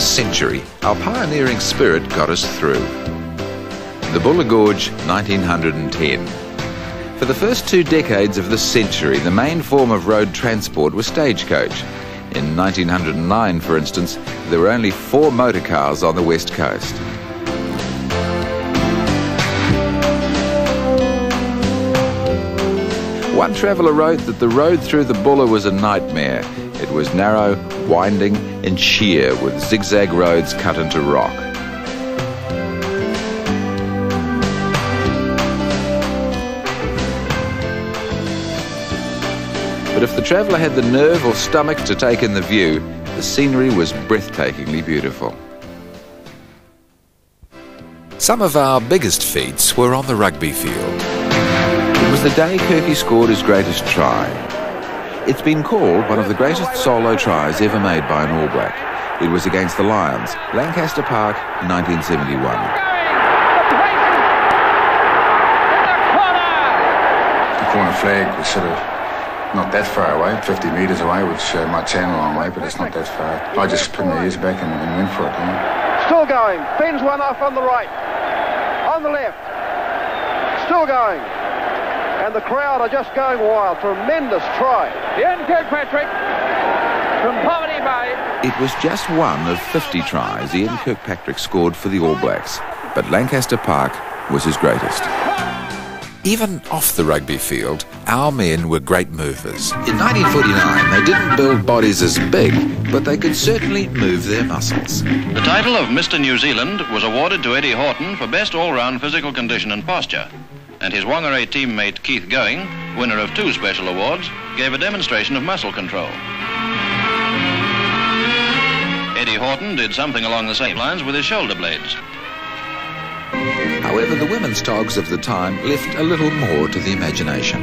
this century, our pioneering spirit got us through. The Buller Gorge, 1910. For the first two decades of this century, the main form of road transport was stagecoach. In 1909, for instance, there were only four motor cars on the west coast. One traveller wrote that the road through the Buller was a nightmare. It was narrow, winding, and sheer, with zigzag roads cut into rock. But if the traveller had the nerve or stomach to take in the view, the scenery was breathtakingly beautiful. Some of our biggest feats were on the rugby field. It was the day Kirky scored his greatest try. It's been called one of the greatest solo tries ever made by an All Black. It was against the Lions, Lancaster Park, 1971. The corner flag was sort of not that far away, 50 metres away, which uh, might sound a long way, but it's not that far. I just put my ears back and, and went for it. You know? Still going. Fends one off on the right. On the left. Still going and the crowd are just going wild. Tremendous try. Ian Kirkpatrick from Poverty Bay. It was just one of 50 tries Ian Kirkpatrick scored for the All Blacks, but Lancaster Park was his greatest. Even off the rugby field, our men were great movers. In 1949, they didn't build bodies as big, but they could certainly move their muscles. The title of Mr. New Zealand was awarded to Eddie Horton for best all-round physical condition and posture and his Whangarei teammate Keith Going, winner of two special awards, gave a demonstration of muscle control. Eddie Horton did something along the same lines with his shoulder blades. However, the women's togs of the time left a little more to the imagination.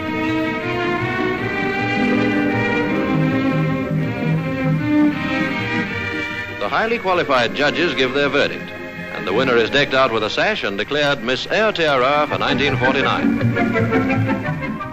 The highly qualified judges give their verdict the winner is decked out with a sash and declared Miss Aotearoa for 1949.